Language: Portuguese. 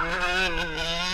Ah!